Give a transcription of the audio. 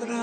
da